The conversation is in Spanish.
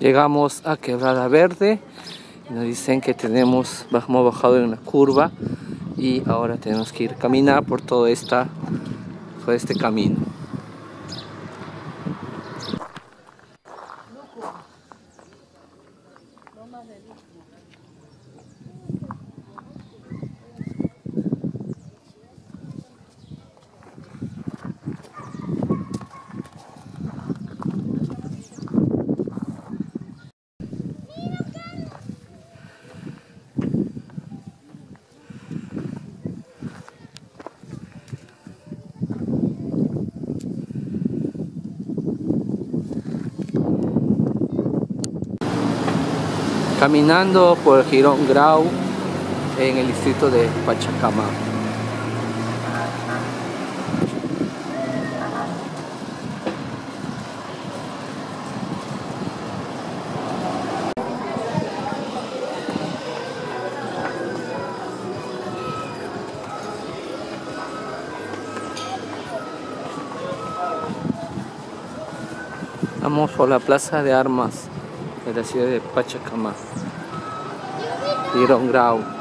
Llegamos a Quebrada Verde. Nos dicen que tenemos, hemos bajado en una curva y ahora tenemos que ir a caminar por todo esta, por este camino. Caminando por el Girón Grau en el distrito de Pachacama. Vamos por la plaza de armas de la ciudad de Pachacama. Tirong Grau.